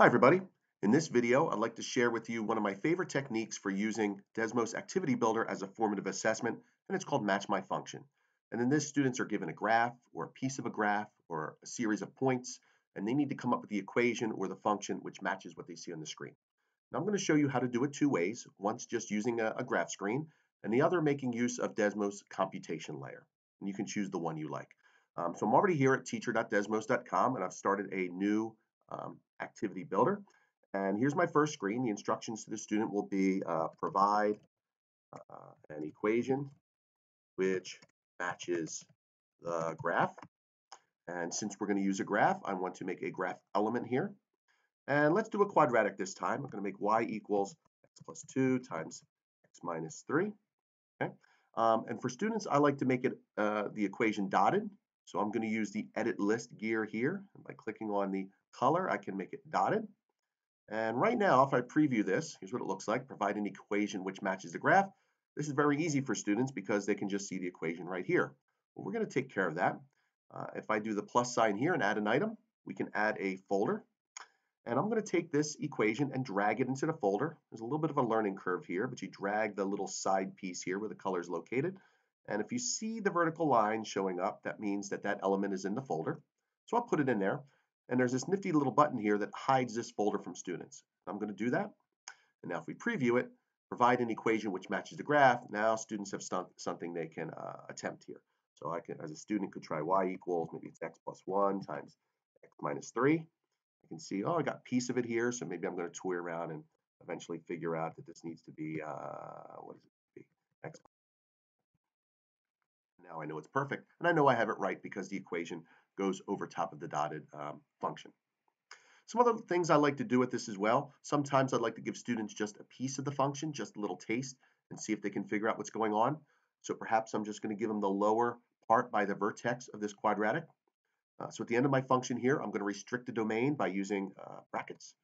Hi everybody. In this video, I'd like to share with you one of my favorite techniques for using Desmos Activity Builder as a formative assessment, and it's called Match My Function. And in this, students are given a graph or a piece of a graph or a series of points, and they need to come up with the equation or the function which matches what they see on the screen. Now I'm going to show you how to do it two ways, once just using a, a graph screen, and the other making use of Desmos computation layer. And you can choose the one you like. Um, so I'm already here at teacher.desmos.com, and I've started a new um, activity builder. And here's my first screen. The instructions to the student will be uh, provide uh, an equation which matches the graph. And since we're going to use a graph, I want to make a graph element here. And let's do a quadratic this time. I'm going to make y equals x plus 2 times x minus 3. Okay. Um, and for students, I like to make it uh, the equation dotted. So I'm going to use the edit list gear here. By clicking on the color, I can make it dotted. And right now, if I preview this, here's what it looks like. Provide an equation which matches the graph. This is very easy for students because they can just see the equation right here. Well, we're going to take care of that. Uh, if I do the plus sign here and add an item, we can add a folder. And I'm going to take this equation and drag it into the folder. There's a little bit of a learning curve here, but you drag the little side piece here where the color is located. And if you see the vertical line showing up, that means that that element is in the folder. So I'll put it in there. And there's this nifty little button here that hides this folder from students. I'm going to do that. And now if we preview it, provide an equation which matches the graph, now students have something they can uh, attempt here. So I can, as a student, could try y equals, maybe it's x plus 1 times x minus 3. I can see, oh, I got a piece of it here, so maybe I'm going to toy around and eventually figure out that this needs to be, uh, what it be, x. Now I know it's perfect, and I know I have it right because the equation goes over top of the dotted um, function. Some other things I like to do with this as well. Sometimes I'd like to give students just a piece of the function, just a little taste, and see if they can figure out what's going on. So perhaps I'm just going to give them the lower part by the vertex of this quadratic. Uh, so at the end of my function here, I'm going to restrict the domain by using uh, brackets.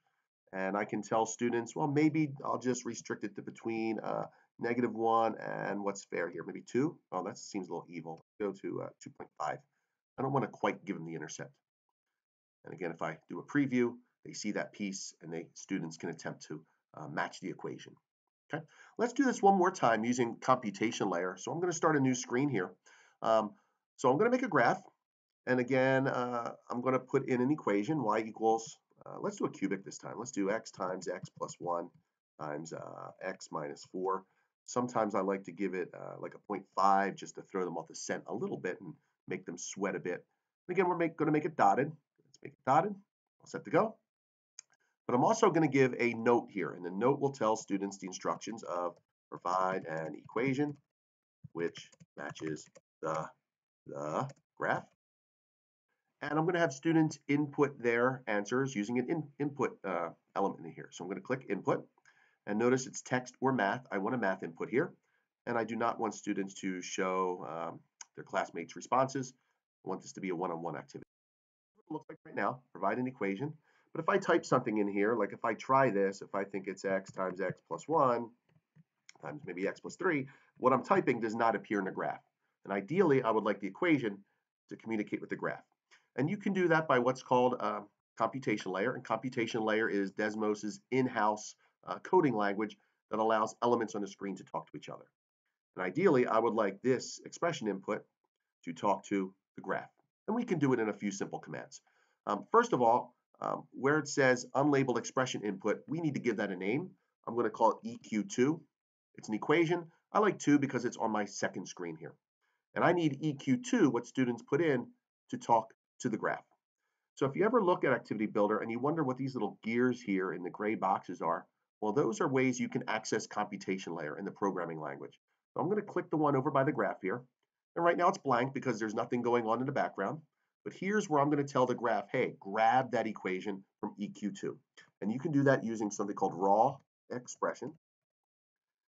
And I can tell students, well, maybe I'll just restrict it to between uh, negative 1 and what's fair here, maybe 2. Oh, that seems a little evil. Go to uh, 2.5. I don't want to quite give them the intercept. And again, if I do a preview, they see that piece and they students can attempt to uh, match the equation. Okay, let's do this one more time using computation layer. So I'm going to start a new screen here. Um, so I'm going to make a graph. And again, uh, I'm going to put in an equation, y equals, uh, let's do a cubic this time. Let's do x times x plus 1 times uh, x minus 4. Sometimes I like to give it uh, like a 0.5 just to throw them off the scent a little bit and make them sweat a bit. And again, we're going to make it dotted. Let's make it dotted. All set to go. But I'm also going to give a note here, and the note will tell students the instructions of provide an equation which matches the, the graph. And I'm going to have students input their answers using an in, input uh, element in here. So I'm going to click input, and notice it's text or math. I want a math input here, and I do not want students to show um, their classmates' responses. I want this to be a one-on-one -on -one activity. It looks like right now, provide an equation. But if I type something in here, like if I try this, if I think it's x times x plus 1 times maybe x plus 3, what I'm typing does not appear in the graph. And ideally, I would like the equation to communicate with the graph. And you can do that by what's called a computation layer. And computation layer is Desmos's in-house uh, coding language that allows elements on the screen to talk to each other. And ideally, I would like this expression input to talk to the graph. And we can do it in a few simple commands. Um, first of all, um, where it says unlabeled expression input, we need to give that a name. I'm going to call it EQ2. It's an equation. I like 2 because it's on my second screen here. And I need EQ2, what students put in, to talk to the graph. So if you ever look at Activity Builder and you wonder what these little gears here in the gray boxes are, well, those are ways you can access computation layer in the programming language. So I'm going to click the one over by the graph here. And right now it's blank because there's nothing going on in the background. But here's where I'm going to tell the graph, hey, grab that equation from EQ2. And you can do that using something called raw expression.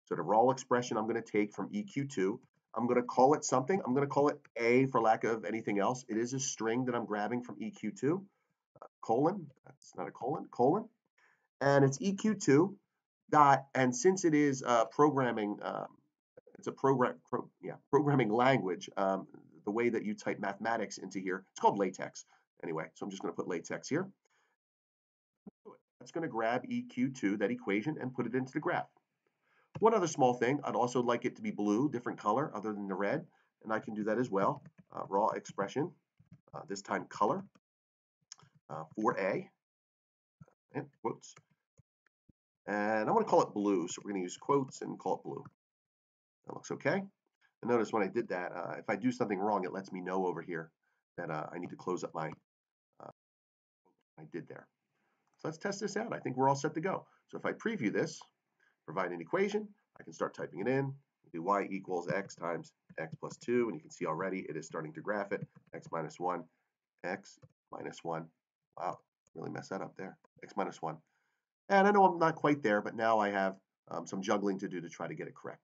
So the raw expression I'm going to take from EQ2. I'm going to call it something. I'm going to call it A for lack of anything else. It is a string that I'm grabbing from EQ2. Uh, colon, that's not a colon, colon. And it's EQ2 dot, and since it is uh, programming um, it's a program, pro, yeah, programming language. Um, the way that you type mathematics into here, it's called LaTeX. Anyway, so I'm just going to put LaTeX here. that's going to grab EQ2, that equation, and put it into the graph. One other small thing, I'd also like it to be blue, different color other than the red, and I can do that as well. Uh, raw expression, uh, this time color, uh, for A, and quotes. And I want to call it blue, so we're going to use quotes and call it blue. That looks okay. And notice when I did that, uh, if I do something wrong, it lets me know over here that uh, I need to close up my uh, I did there. So let's test this out. I think we're all set to go. So if I preview this, provide an equation, I can start typing it in, do y equals x times x plus 2, and you can see already it is starting to graph it, x minus 1, x minus 1. Wow, really messed that up there, x minus 1. And I know I'm not quite there, but now I have um, some juggling to do to try to get it correct.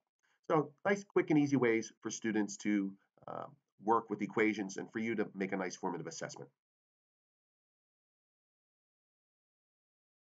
So nice, quick, and easy ways for students to uh, work with equations and for you to make a nice formative assessment.